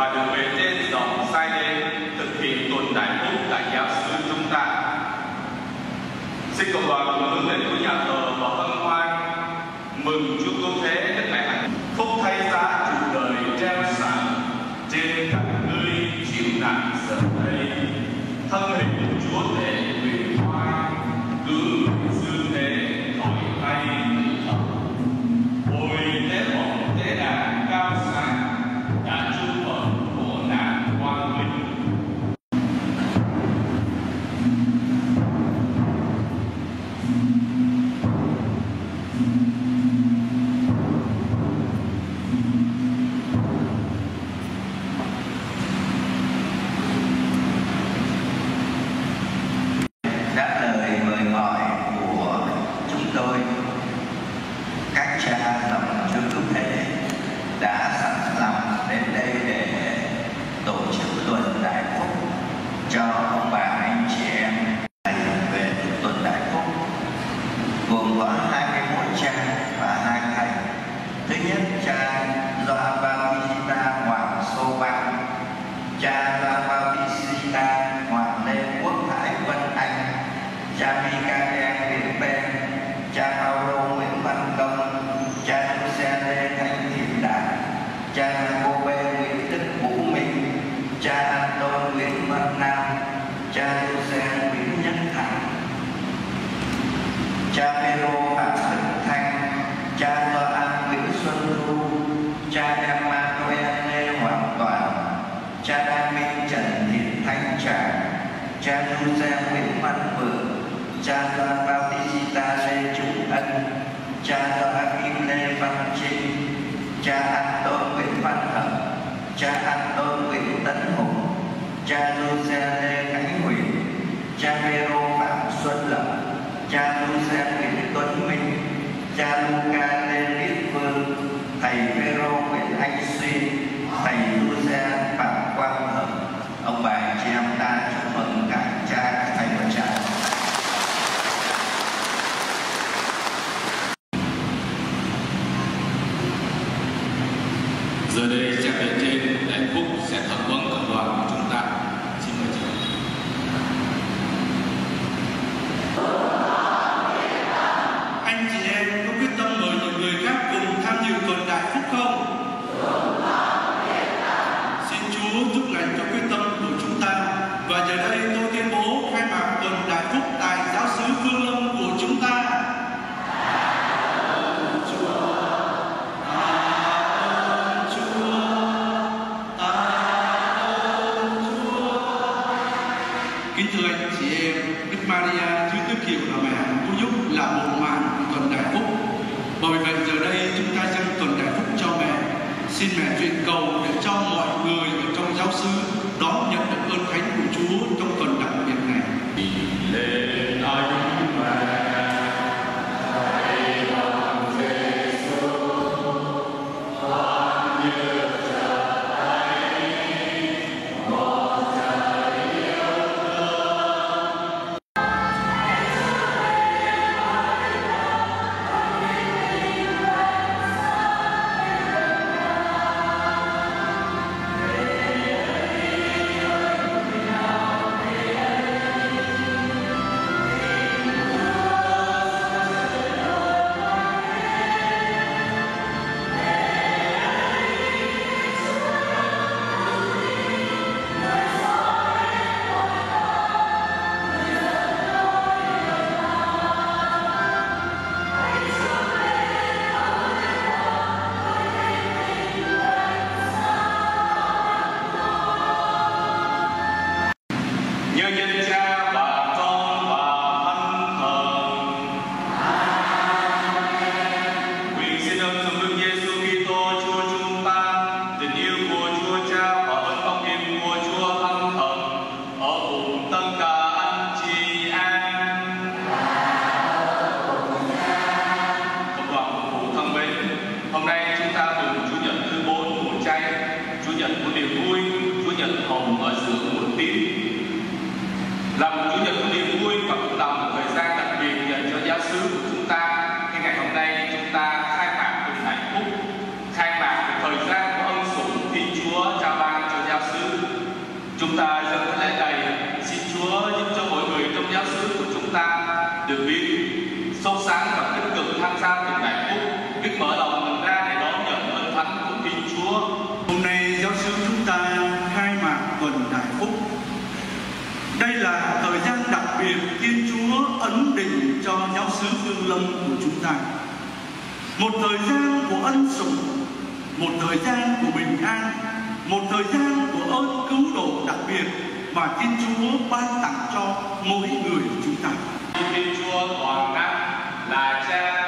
và được bề trên dòng sai lên thực hiện tuần đại phúc tại giáo xứ chúng ta. Xin cộng đoàn cùng hướng gồm có 21 cha và hai thầy thứ nhất, cha Doa Bautista Hoàng Sô Văn cha Doa Hoàng Lê Quốc thái Vân Anh. Cha Michael Nguyễn Ben cha Paulo Nguyễn Văn Công. Cha Jose Lê Thanh Thiện Đạt. Cha bê Nguyễn Đức Vũ Minh. Cha Anton Nguyễn Văn Nam cha Jose Nguyễn Nhất Thắng cha Pedro Phạm Đức Thanh, cha Gioan Nguyễn Xuân Thu, cha Emmanuel Lê Hoàng Toàn, cha Đa Minh Trần Thiện Thanh Tràng, cha Giuse Nguyễn Văn Vượng, cha Gioan Bautista Lê Trung Ân, cha Gioakim Lê Văn Trinh, cha Anton Nguyễn Văn Hận, cha Anton Nguyễn Tấn Hùng, cha Giuse Lê Khánh Huyền, cha Vero Phạm Xuân Lập, cha Giuse Nguyễn Tuấn Minh, cha Luca Lê Viết Vương, thầy Vero Nguyễn Anh Xuyên, thầy Giuse Phạm Quang Hồng Ông bà chị em ta chúc mừng cả cha cả thầy và cha. Giờ đây cha mẹ trên đại phúc sẽ thẩm vấn Kính thưa anh chị em, Đức Maria dưới tước hiệu là mẹ cô giúp là bộ màn của tuần đại phúc. Bởi vậy giờ đây chúng ta dâng tuần đại phúc cho mẹ. Xin mẹ truyền cầu để cho mọi người ở trong giáo xứ đón nhận Chúng ta trong lễ này xin Chúa giúp cho mọi người trong giáo xứ của chúng ta được biết sâu sáng và tích cực tham gia tuần đại phúc, biết mở lòng mình ra để đón nhận ơn thánh của Thiên Chúa. Hôm nay giáo xứ chúng ta khai mạc tuần đại phúc. Đây là thời gian đặc biệt Thiên Chúa ấn định cho giáo xứ Phương Lâm của chúng ta. Một thời gian của ân sủng, một thời gian của bình an, một thời gian của ơn cứu độ đặc biệt mà Thiên Chúa ban tặng cho mỗi người chúng ta. Thiên Chúa toàn năng là Cha